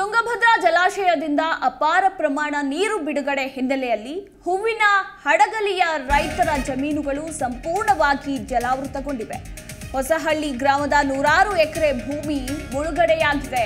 ತುಂಗಭದ್ರಾ ಜಲಾಶಯದಿಂದ ಅಪಾರ ಪ್ರಮಾಣ ನೀರು ಬಿಡುಗಡೆ ಹಿನ್ನೆಲೆಯಲ್ಲಿ ಹೂವಿನ ಹಡಗಲಿಯ ರೈತರ ಜಮೀನುಗಳು ಸಂಪೂರ್ಣವಾಗಿ ಜಲಾವೃತಗೊಂಡಿವೆ. ಹೊಸಹಳ್ಳಿ ಗ್ರಾಮದ ನೂರಾರು ಎಕರೆ ಭೂಮಿ ಮುಳುಗಡೆಯಾಗಿದೆ.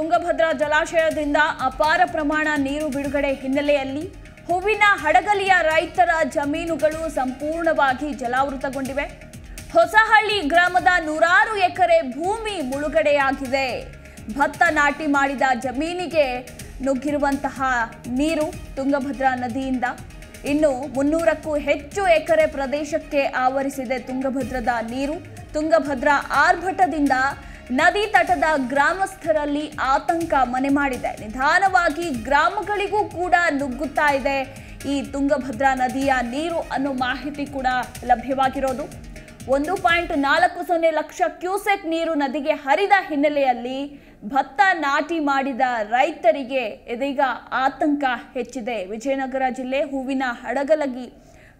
ತುಂಗಭದ್ರಾ ಜಲಾಶಯದಿಂದ ಅಪಾರ ಪ್ರಮಾಣ ನೀರು ಬಿಡುಗಡೆ ಹಿನ್ನೆಲೆಯಲ್ಲಿ ಹೂವಿನ ಹಡಗಲಿಯ ರೈತರ ಜಮೀನುಗಳು ಸಂಪೂರ್ಣವಾಗಿ ಜಲಾವೃತಗೊಂಡಿವೆ. ಹೊಸಹಳ್ಳಿ ಗ್ರಾಮದ ನೂರಾರು ಎಕರೆ ಭೂಮಿ ಮುಳುಗಡೆಯಾಗಿದೆ. ಭತ್ತ ನಾಟಿ ಮಾಡಿದ ಜಮೀನಿಗೆ ನುಗ್ಗಿರುವಂತಹ ನೀರು ತುಂಗಭದ್ರಾ ನದಿಯಿಂದ ಇನ್ನು ಮುನ್ನೂರಕ್ಕೂ ಹೆಚ್ಚು ಎಕರೆ ಪ್ರದೇಶಕ್ಕೆ ಆವರಿಸಿದೆ ತುಂಗಭದ್ರದ ನೀರು. ತುಂಗಭದ್ರಾ ಆರ್ಭಟದಿಂದ ನದಿ ತಟದ ಗ್ರಾಮಸ್ಥರಲ್ಲಿ ಆತಂಕ ಮನೆ ಮಾಡಿದೆ. ನಿಧಾನವಾಗಿ ಗ್ರಾಮಗಳಿಗೂ ಕೂಡ ನುಗ್ಗುತ್ತಾ ಇದೆ. ಈ ತುಂಗಭದ್ರಾ ನದಿಯ ನೀರು ಅನ್ನೋ ಮಾಹಿತಿ ಕೂಡ ಲಭ್ಯವಾಗಿರೋದು. ಒಂದು ಪಾಯಿಂಟ್ ನಾಲ್ಕು ಸೊನ್ನೆ ಲಕ್ಷ ಕ್ಯೂಸೆಕ್ ನೀರು ನದಿಗೆ ಹರಿದ ಹಿನ್ನೆಲೆಯಲ್ಲಿ ಭತ್ತ ನಾಟಿ ಮಾಡಿದ ರೈತರಿಗೆ ಇದೀಗ ಆತಂಕ ಹೆಚ್ಚಿದೆ. ವಿಜಯನಗರ ಜಿಲ್ಲೆ ಹೂವಿನ ಹಡಗಲಗಿ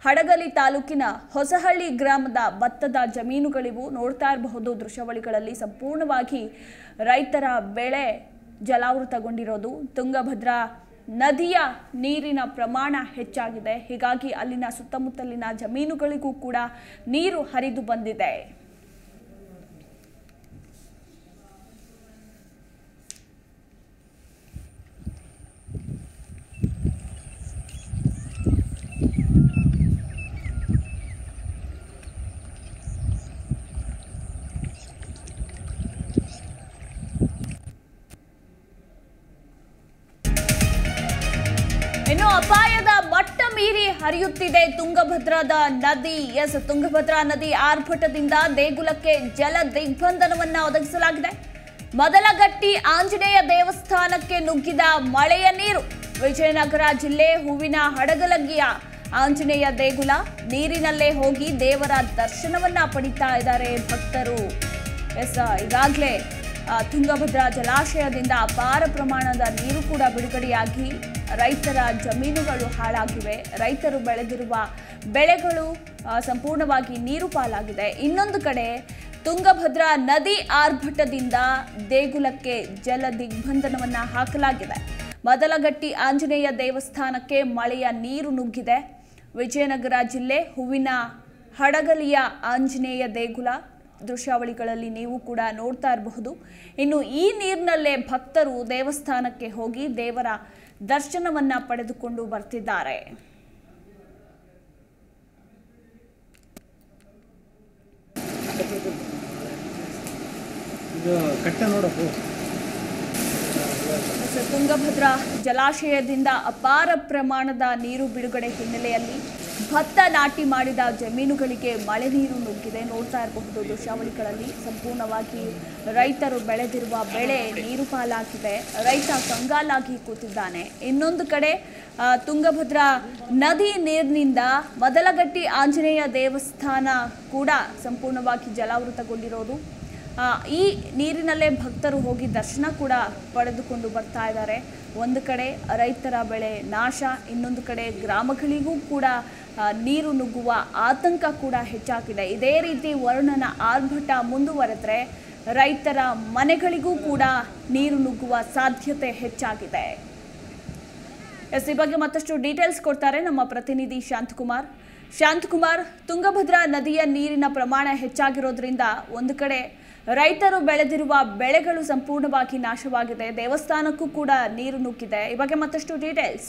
ಹಡಗಲಿ ತಾಲೂಕಿನ ಹೊಸಹಳ್ಳಿ ಗ್ರಾಮದ ಭತ್ತದ ಜಮೀನುಗಳಿವು ನೋಡ್ತಾ ಇರಬಹುದು. ದೃಶ್ಯಾವಳಿಗಳಲ್ಲಿ ಸಂಪೂರ್ಣವಾಗಿ ರೈತರ ಬೆಳೆ ಜಲಾವೃತಗೊಂಡಿರೋದು. ತುಂಗಭದ್ರಾ ನದಿಯ ನೀರಿನ ಪ್ರಮಾಣ ಹೆಚ್ಚಾಗಿದೆ. ಹೀಗಾಗಿ ಅಲ್ಲಿನ ಸುತ್ತಮುತ್ತಲಿನ ಜಮೀನುಗಳಿಗೂ ಕೂಡ ನೀರು ಹರಿದು ಬಂದಿದೆ. ಇನ್ನು ಅಪಾಯದ ಮಟ್ಟ ಮೀರಿ ಹರಿಯುತ್ತಿದೆ ತುಂಗಭದ್ರಾದ ನದಿ. ಎಸ್, ತುಂಗಭದ್ರಾ ನದಿ ಆರ್ಭಟದಿಂದ ದೇಗುಲಕ್ಕೆ ಜಲ ದಿಗ್ಬಂಧನವನ್ನ ಒದಗಿಸಲಾಗಿದೆ. ಮೊದಲಗಟ್ಟಿ ಆಂಜನೇಯ ದೇವಸ್ಥಾನಕ್ಕೆ ನುಗ್ಗಿದ ಮಳೆಯ ನೀರು. ವಿಜಯನಗರ ಜಿಲ್ಲೆ ಹೂವಿನ ಹಡಗಲಗಿಯ ಆಂಜನೇಯ ದೇಗುಲ ನೀರಿನಲ್ಲೇ ಹೋಗಿ ದೇವರ ದರ್ಶನವನ್ನ ಪಡಿತಾ ಇದ್ದಾರೆ ಭಕ್ತರು. ಎಸ್, ಈಗಾಗಲೇ ತುಂಗಭದ್ರಾ ಜಲಾಶಯದಿಂದ ಅಪಾರ ಪ್ರಮಾಣದ ನೀರು ಕೂಡ ಬಿಡುಗಡೆಯಾಗಿ ರೈತರ ಜಮೀನುಗಳು ಹಾಳಾಗಿವೆ. ರೈತರು ಬೆಳೆದಿರುವ ಬೆಳೆಗಳು ಸಂಪೂರ್ಣವಾಗಿ ನೀರು ಪಾಲಾಗಿದೆ. ಇನ್ನೊಂದು ಕಡೆ ತುಂಗಭದ್ರಾ ನದಿ ಆರ್ಭಟದಿಂದ ದೇಗುಲಕ್ಕೆ ಜಲ ದಿಗ್ಬಂಧನವನ್ನು ಹಾಕಲಾಗಿದೆ. ಮೊದಲಗಟ್ಟಿ ಆಂಜನೇಯ ದೇವಸ್ಥಾನಕ್ಕೆ ಮಳೆಯ ನೀರು ನುಗ್ಗಿದೆ. ವಿಜಯನಗರ ಜಿಲ್ಲೆ ಹೂವಿನ ಹಡಗಲಿಯ ಆಂಜನೇಯ ದೇಗುಲ. ದೃಶ್ಯಾವಳಿಗಳಲ್ಲಿ ನೀವು ಕೂಡ ನೋಡ್ತಾ ಇರಬಹುದು. ಇನ್ನು ಈ ನೀರಿನಲ್ಲೇ ಭಕ್ತರು ದೇವಸ್ಥಾನಕ್ಕೆ ಹೋಗಿ ದೇವರ ದರ್ಶನವನ್ನ ಪಡೆದುಕೊಂಡು ಬರ್ತಿದ್ದಾರೆ. ತುಂಗಭದ್ರಾ ಜಲಾಶಯದಿಂದ ಅಪಾರ ಪ್ರಮಾಣದ ನೀರು ಬಿಡುಗಡೆ ಹಿನ್ನೆಲೆಯಲ್ಲಿ ಭತ್ತ ನಾಟಿ ಮಾಡಿದ ಜಮೀನುಗಳಿಗೆ ಮಳೆ ನೀರು ನುಗ್ಗಿದೆ. ನೋಡ್ತಾ ಇರಬಹುದು ದೃಶ್ಯಾವಳಿಗಳಲ್ಲಿ ಸಂಪೂರ್ಣವಾಗಿ ರೈತರು ಬೆಳೆದಿರುವ ಬೆಳೆ ನೀರು ಪಾಲಾಗಿದೆ. ರೈತ ಕಂಗಾಲಾಗಿ ಕೂತಿದ್ದಾನೆ. ಇನ್ನೊಂದು ಕಡೆ ತುಂಗಭದ್ರಾ ನದಿ ನೀರಿನಿಂದ ಮೊದಲಗಟ್ಟಿ ಆಂಜನೇಯ ದೇವಸ್ಥಾನ ಕೂಡ ಸಂಪೂರ್ಣವಾಗಿ ಜಲಾವೃತಗೊಂಡಿರೋದು. ಈ ನೀರಿನಲ್ಲೇ ಭಕ್ತರು ಹೋಗಿ ದರ್ಶನ ಕೂಡ ಪಡೆದುಕೊಂಡು ಬರ್ತಾ ಇದ್ದಾರೆ. ಒಂದು ಕಡೆ ರೈತರ ಬೆಳೆ ನಾಶ, ಇನ್ನೊಂದು ಕಡೆ ಗ್ರಾಮಗಳಿಗೂ ಕೂಡ ನೀರು ನುಗ್ಗುವ ಆತಂಕ ಕೂಡ ಹೆಚ್ಚಾಗಿದೆ ಇದೇ ರೀತಿ ವರುಣನ ಆರ್ಭಟ ಮುಂದುವರೆದ್ರೆ ರೈತರ ಮನೆಗಳಿಗೂ ಕೂಡ ನೀರು ನುಗ್ಗುವ ಸಾಧ್ಯತೆ ಹೆಚ್ಚಾಗಿದೆ. ಎಸ್, ಈ ಬಗ್ಗೆ ಮತ್ತಷ್ಟು ಡೀಟೇಲ್ಸ್ ಕೊಡ್ತಾರೆ ನಮ್ಮ ಪ್ರತಿನಿಧಿ ಶಾಂತಕುಮಾರ್. ಶಾಂತಕುಮಾರ್, ತುಂಗಭದ್ರಾ ನದಿಯ ನೀರಿನ ಪ್ರಮಾಣ ಹೆಚ್ಚಾಗಿರೋದ್ರಿಂದ ಒಂದು ಕಡೆ ರೈತರು ಬೆಳೆದಿರುವ ಬೆಳೆಗಳು ಸಂಪೂರ್ಣವಾಗಿ ನಾಶವಾಗಿದೆ. ದೇವಸ್ಥಾನಕ್ಕೂ ಕೂಡ ನೀರು ನುಗ್ಗಿದೆ. ಈ ಬಗ್ಗೆ ಮತ್ತಷ್ಟು ಡೀಟೇಲ್ಸ್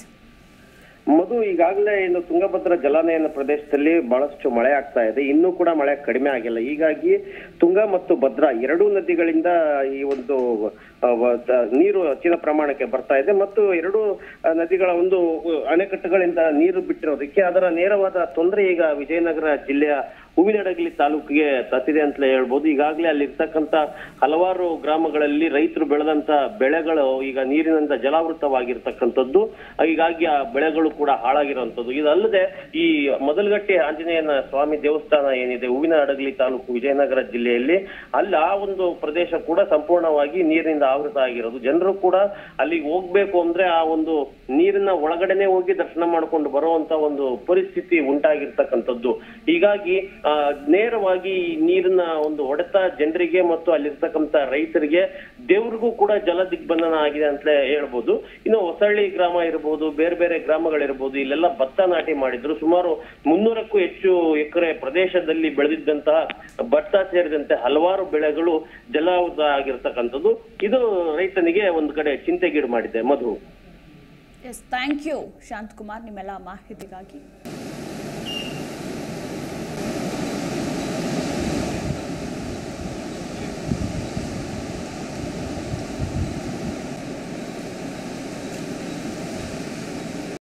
ಮಧು ಈಗಾಗಲೇ ಇನ್ನು ತುಂಗಭದ್ರಾ ಜಲಾನಯನ ಪ್ರದೇಶದಲ್ಲಿ ಬಹಳಷ್ಟು ಮಳೆ ಆಗ್ತಾ ಇದೆ. ಇನ್ನೂ ಕೂಡ ಮಳೆ ಕಡಿಮೆ ಆಗಿಲ್ಲ. ಹೀಗಾಗಿ ತುಂಗ ಮತ್ತು ಭದ್ರಾ ಎರಡೂ ನದಿಗಳಿಂದ ಈ ಒಂದು ನೀರು ಹೆಚ್ಚಿನ ಪ್ರಮಾಣಕ್ಕೆ ಬರ್ತಾ ಇದೆ. ಮತ್ತು ಎರಡೂ ನದಿಗಳ ಒಂದು, ಅಣೆಕಟ್ಟುಗಳಿಂದ ನೀರು ಬಿಟ್ಟಿರೋದಕ್ಕೆ ಅದರ ನೇರವಾದ ತೊಂದರೆ ಈಗ ವಿಜಯನಗರ ಜಿಲ್ಲೆಯ ಹೂವಿನಡಗಲಿ ತಾಲೂಕಿಗೆ ತತ್ತಿದೆ ಅಂತಲೇ ಹೇಳ್ಬೋದು. ಈಗಾಗಲೇ ಅಲ್ಲಿರ್ತಕ್ಕಂಥ ಹಲವಾರು ಗ್ರಾಮಗಳಲ್ಲಿ ರೈತರು ಬೆಳೆದಂತ ಬೆಳೆಗಳು ಈಗ ನೀರಿನಿಂದ ಜಲಾವೃತವಾಗಿರ್ತಕ್ಕಂಥದ್ದು. ಹೀಗಾಗಿ ಆ ಬೆಳೆಗಳು ಕೂಡ ಹಾಳಾಗಿರುವಂತದ್ದು ಇದಲ್ಲದೆ ಈ ಮೊದಲಗಟ್ಟೆ ಆಂಜನೇಯನ ಸ್ವಾಮಿ ದೇವಸ್ಥಾನ ಏನಿದೆ ಹೂವಿನ ಅಡಗಲಿ ತಾಲೂಕು ವಿಜಯನಗರ ಜಿಲ್ಲೆಯಲ್ಲಿ, ಅಲ್ಲಿ ಆ ಒಂದು ಪ್ರದೇಶ ಕೂಡ ಸಂಪೂರ್ಣವಾಗಿ ನೀರಿನಿಂದ ಆವೃತ ಆಗಿರೋದು. ಜನರು ಕೂಡ ಅಲ್ಲಿಗೆ ಹೋಗ್ಬೇಕು ಅಂದ್ರೆ ಆ ಒಂದು ನೀರಿನ ಒಳಗಡೆನೆ ಹೋಗಿ ದರ್ಶನ ಮಾಡ್ಕೊಂಡು ಬರುವಂತ ಒಂದು ಪರಿಸ್ಥಿತಿ ಉಂಟಾಗಿರ್ತಕ್ಕಂಥದ್ದು. ಹೀಗಾಗಿ ನೇರವಾಗಿ ಈ ನೀರಿನ ಒಂದು ಹೊಡೆತ ಜನರಿಗೆ ಮತ್ತು ಅಲ್ಲಿರ್ತಕ್ಕಂಥ ರೈತರಿಗೆ ದೇವ್ರಿಗೂ ಕೂಡ ಜಲ ದಿಗ್ಬಂಧನ ಆಗಿದೆ ಅಂತಲೇ ಹೇಳ್ಬೋದು. ಇನ್ನು ಹೊಸಳ್ಳಿ ಗ್ರಾಮ ಇರ್ಬೋದು, ಬೇರೆ ಬೇರೆ ಗ್ರಾಮಗಳಿರ್ಬೋದು, ಇಲ್ಲೆಲ್ಲ ಭತ್ತ ನಾಟಿ ಮಾಡಿದ್ರು. ಸುಮಾರು ಮುನ್ನೂರಕ್ಕೂ ಹೆಚ್ಚು ಎಕರೆ ಪ್ರದೇಶದಲ್ಲಿ ಬೆಳೆದಿದ್ದಂತಹ ಭತ್ತ ಸೇರಿದಂತೆ ಹಲವಾರು ಬೆಳೆಗಳು ಜಲಾವೃತ ಆಗಿರ್ತಕ್ಕಂಥದ್ದು. ಇದು ರೈತನಿಗೆ ಒಂದು ಕಡೆ ಚಿಂತೆಗೀಡು ಮಾಡಿದೆ. Madhu. Yes thank you Shanthakumar, ನಿಮ್ಮೆಲ್ಲ ಮಾಹಿತಿಗಾಗಿ.